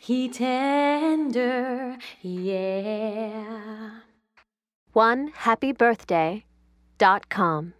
he tender, yeah. One happy birthday dot com.